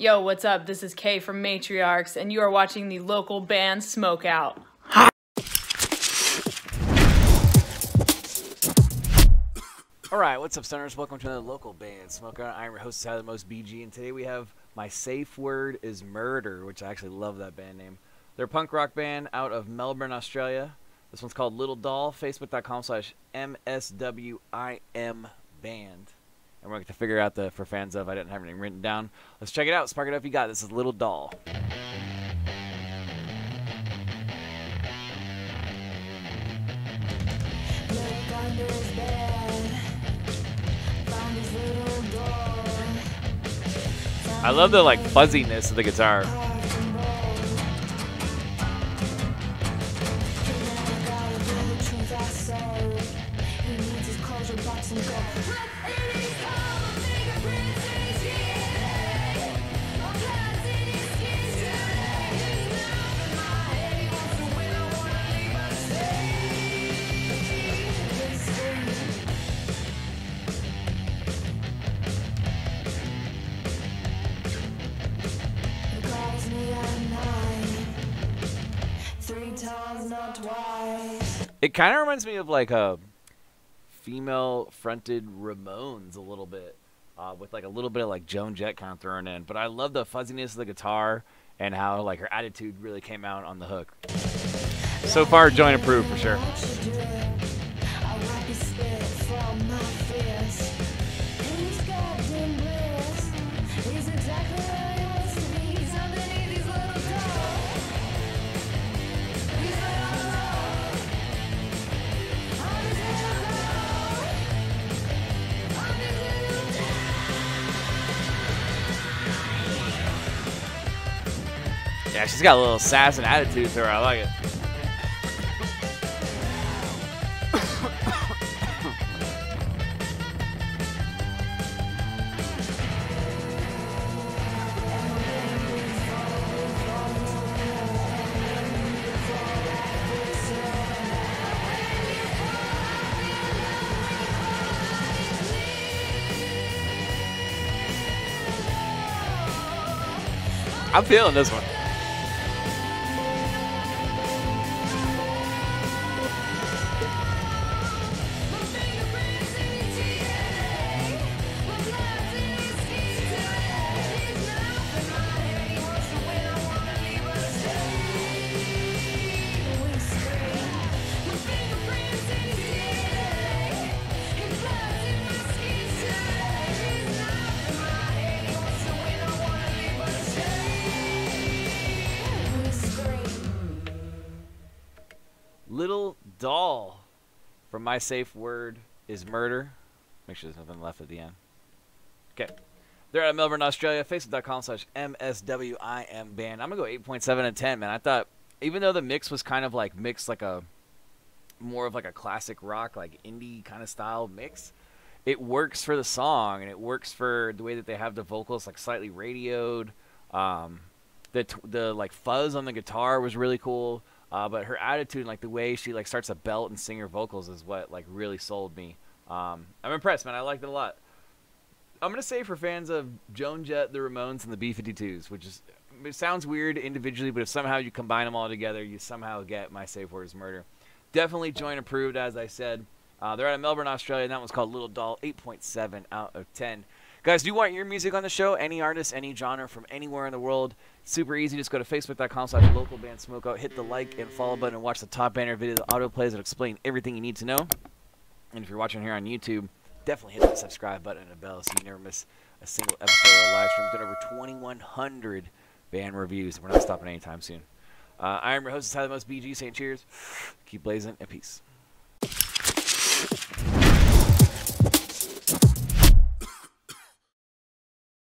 Yo, what's up? This is Kay from Matriarchs, and you are watching the local band Smokeout. All right, what's up, stoners? Welcome to another local band Smokeout. I'm your host, Tyler Most BG, and today we have my safe word is murder, which I actually love that band name. They're a punk rock band out of Melbourne, Australia. This one's called Little Doll. Facebook.com slash MSWIM band. And we're going to figure out the for fans of. I didn't have anything written down. Let's check it out. Spark it up. You got it. this is Little Doll. I love the like fuzziness of the guitar. It kind of reminds me of like a female fronted Ramones a little bit, uh, with like a little bit of like Joan Jett kind of thrown in. But I love the fuzziness of the guitar and how like her attitude really came out on the hook. So far, joint approved for sure. Yeah, she's got a little sass and attitude to her. I like it. I'm feeling this one. Little doll from my safe word is murder. Make sure there's nothing left at the end. Okay. They're out of Melbourne, Australia. Facebook.com slash MSWIM band. I'm going to go 8.7 and 10, man. I thought, even though the mix was kind of like mixed like a more of like a classic rock, like indie kind of style mix, it works for the song and it works for the way that they have the vocals like slightly radioed. Um, the, the like fuzz on the guitar was really cool. Uh, but her attitude, like the way she like starts to belt and sing her vocals, is what like really sold me. Um, I'm impressed, man. I liked it a lot. I'm gonna say for fans of Joan Jett, the Ramones, and the B-52s, which is it sounds weird individually, but if somehow you combine them all together, you somehow get my safe word is murder. Definitely joint approved, as I said. Uh, they're out of Melbourne, Australia, and that one's called Little Doll, 8.7 out of 10. Guys, do you want your music on the show? Any artist, any genre from anywhere in the world? Super easy. Just go to facebook.com slash local band smokeout, hit the like and follow button, and watch the top banner video that auto plays that explain everything you need to know. And if you're watching here on YouTube, definitely hit the subscribe button and the bell so you never miss a single episode of the live stream. We've done over 2,100 band reviews, we're not stopping anytime soon. Uh, I am your host, Tyler Most BG, saying cheers, keep blazing, and peace.